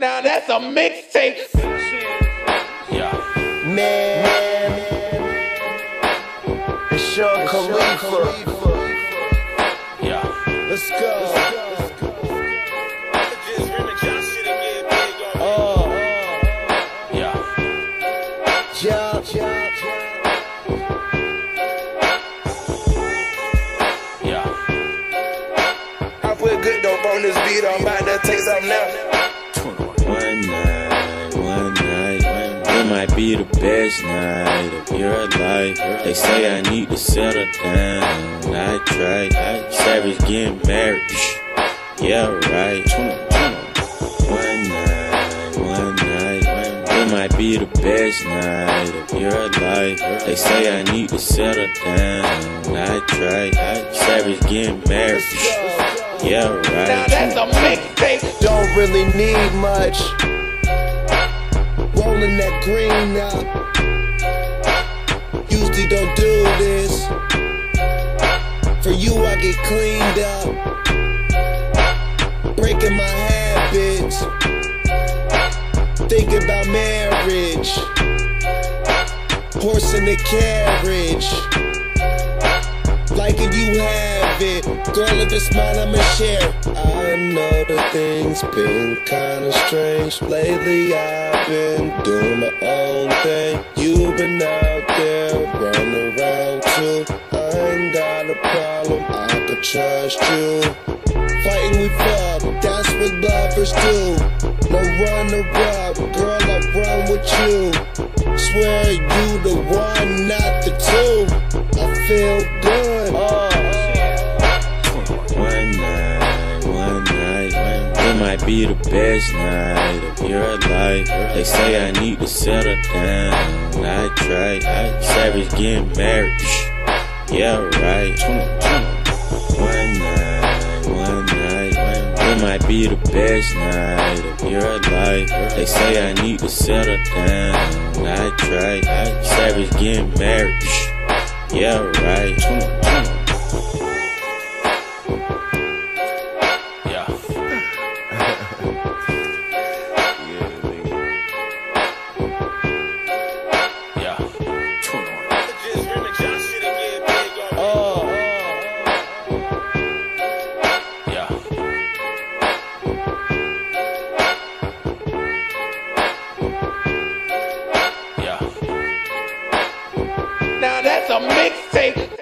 Now that's a mixtape. Yeah. Man, it's Sean Khalifa. Yeah. Let's go. Oh, Yeah. job, job, Yeah. I feel good though on this beat. I'm about to take something now. Might be the best night of your life. They say I need to settle down. I try, Savage getting married. Yeah, right. One night, one night, it might be the best night of your life. They say I need to settle down. I try, Savage getting married. Yeah, Now right. that's a mixtape. Don't really need much. Rolling that green up. Usually don't do this. For you, I get cleaned up. Breaking my habits. Thinking about marriage. Horse in the carriage. Liking you have it. Girl, if it's mine, I'ma share. I know things been kinda strange. Lately, I've been doing my own thing. You've been out there running around too. I ain't got a problem, I could trust you. Fighting we fuck, that's what lovers do. No runner up, girl, I run with you. Swear you the one, not the two. I feel good. Be the best night of your life. They say I need to settle down. I try, Savage getting married. Yeah, right. One night, one night, it might be the best night of your life. They say I need to settle down. I try, Savage getting married. Yeah, right. mixtape.